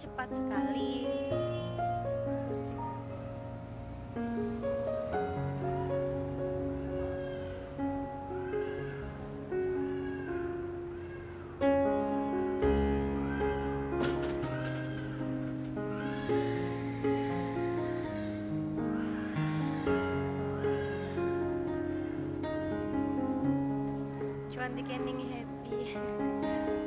cepat sekali. Cuantik ending happy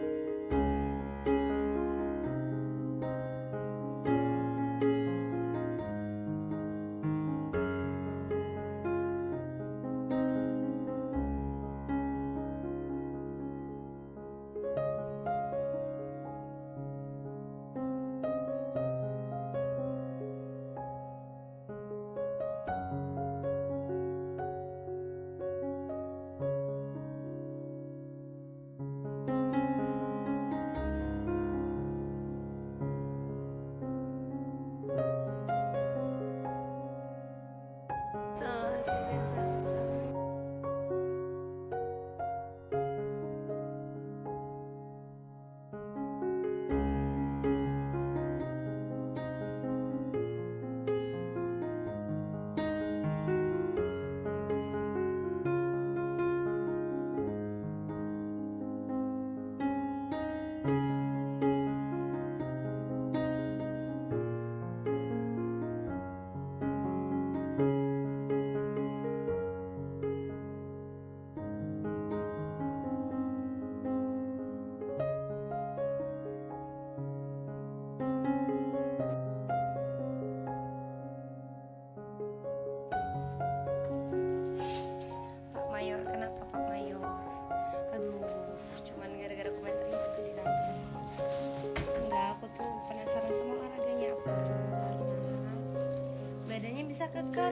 bisa kekar.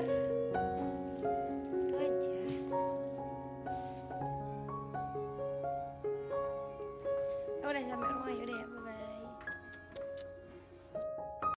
Itu aja. Udah sampai rumah yaudah ya bye bye